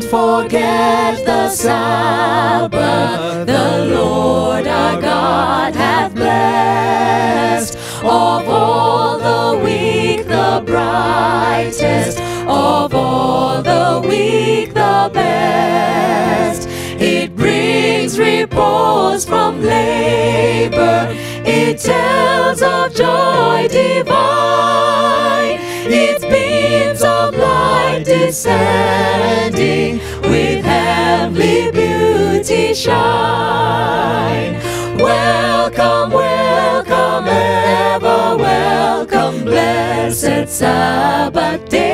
the Sabbath the Lord our God hath blessed. Of all the week the brightest, of all the week the best. It brings repose from labor, it tells of joy divine. Descending with heavenly beauty shine. Welcome, welcome, ever welcome, blessed Sabbath day.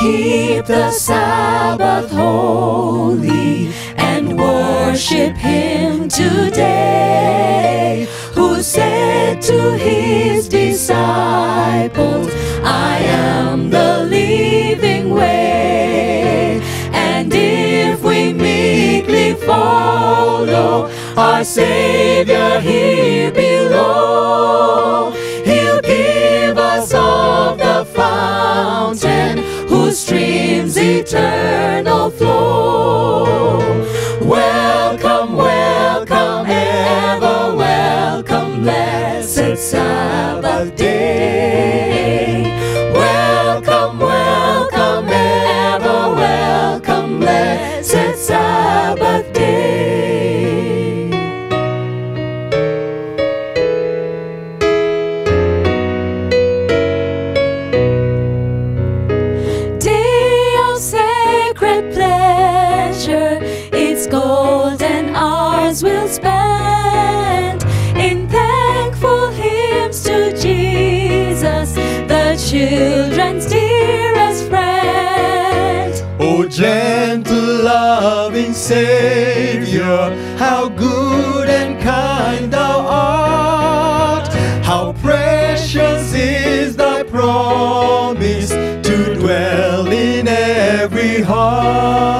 Keep the Sabbath holy and worship Him today. Who said to His disciples, I am the living way. And if we meekly follow our Savior here below, hours will spend in thankful hymns to Jesus, the children's dearest friend. O gentle, loving Savior, how good and kind thou art! How precious is thy promise to dwell in every heart!